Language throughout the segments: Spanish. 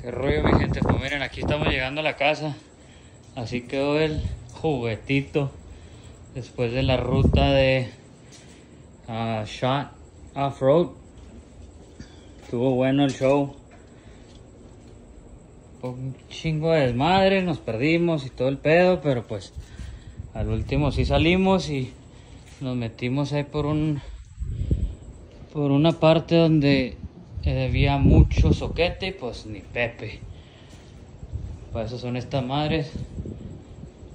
Qué rollo mi gente, pues miren aquí estamos llegando a la casa. Así quedó el juguetito Después de la ruta de uh, Shot Off-Road. Estuvo bueno el show. Un chingo de desmadre, nos perdimos y todo el pedo Pero pues al último sí salimos y nos metimos ahí por un por una parte donde eh, había mucho soquete pues ni Pepe. Para eso son estas madres.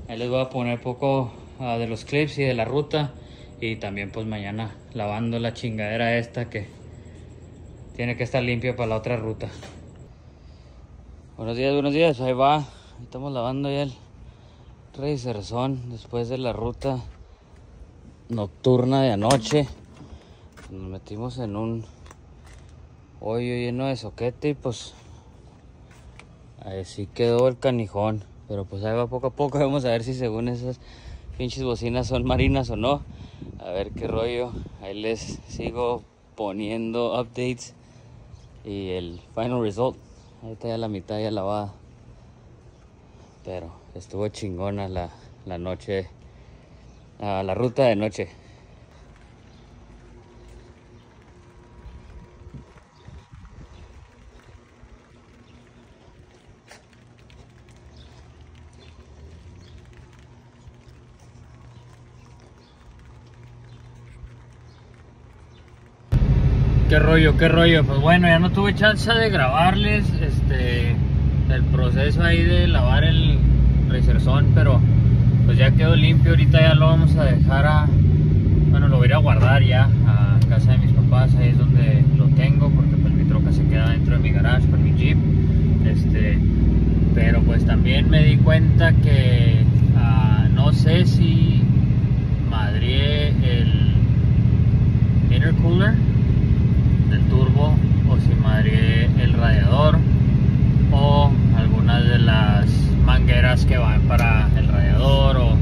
Ahí les voy a poner poco uh, de los clips y de la ruta. Y también pues mañana lavando la chingadera esta que tiene que estar limpia para la otra ruta. Buenos días, buenos días. Ahí va. Estamos lavando ya el Racerzón después de la ruta nocturna de anoche. Nos metimos en un hoyo lleno de soquete y pues así quedó el canijón. Pero pues ahí va poco a poco, vamos a ver si según esas pinches bocinas son marinas o no. A ver qué rollo. Ahí les sigo poniendo updates y el final result. Ahí está ya la mitad ya lavada. Pero estuvo chingona la, la noche, la ruta de noche. Qué rollo, qué rollo. Pues bueno, ya no tuve chance de grabarles este el proceso ahí de lavar el Racerzón, pero pues ya quedó limpio. Ahorita ya lo vamos a dejar a. Bueno, lo voy a guardar ya a casa de mis papás. Ahí es donde lo tengo, porque pues mi troca se queda dentro de mi garage con mi Jeep. Este, pero pues también me di cuenta que uh, no sé si madrié el intercooler del turbo o si madrié el radiador o algunas de las mangueras que van para el radiador o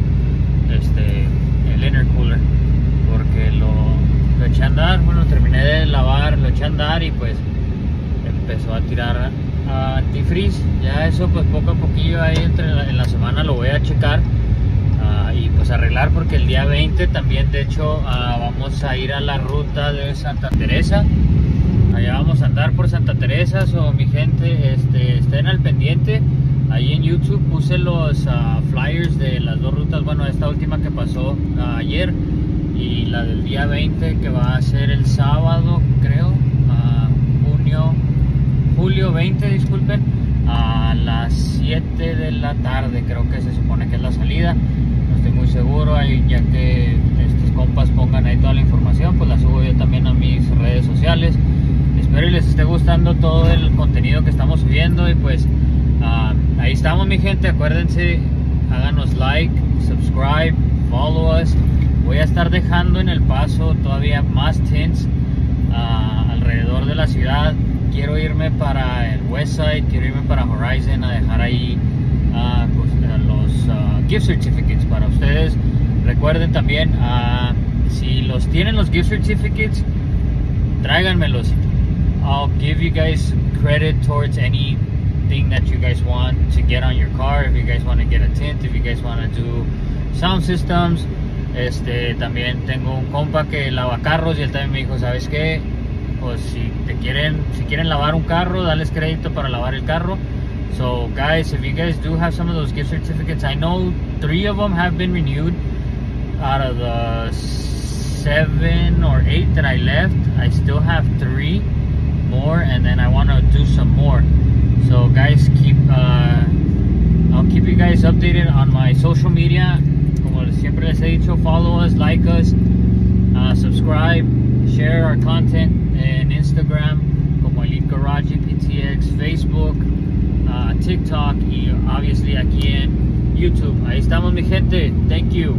este el intercooler porque lo, lo eché a andar bueno terminé de lavar lo eché a andar y pues empezó a tirar antifreeze ya eso pues poco a poquillo ahí entre la, en la semana lo voy a checar uh, y pues arreglar porque el día 20 también de hecho uh, vamos a ir a la ruta de Santa Teresa allá vamos a andar por Santa Teresa o mi gente este, estén al pendiente. Ahí en YouTube puse los uh, flyers de las dos rutas bueno esta última que pasó uh, ayer y la del día 20 que va a ser el sábado creo uh, junio julio 20 disculpen a las 7 de la tarde creo que se supone que es la salida. No estoy muy seguro ahí ya que estos compas pongan ahí toda la información pues la subo yo también a mis redes sociales espero y les esté gustando todo el contenido que estamos subiendo y pues uh, ahí estamos mi gente. Acuérdense háganos like subscribe follow us. Voy a estar dejando en el paso todavía más tints uh, alrededor de la ciudad. Quiero irme para el west side quiero irme para horizon a dejar ahí uh, pues, los gift certificates para ustedes. Recuerden también si los tienen los gift certificates tráiganmelos I'll give you guys credit towards anything that you guys want to get on your car. If you guys want to get a tint, if you guys want to do sound systems. Este, también tengo un compa que lava carros y él también me dijo, ¿sabes qué? Pues si te quieren, si quieren lavar un carro, dales crédito para lavar el carro. So guys, if you guys do have some of those gift certificates, I know three of them have been renewed out of the seven or eight that I left. I still have three guys keep uh, I'll keep you guys updated on my social media. Como siempre les he dicho follow us like us uh, subscribe share our content in Instagram como Elite Garage PTX Facebook uh, TikTok y obviously aquí en YouTube. Ahí estamos mi gente. Thank you.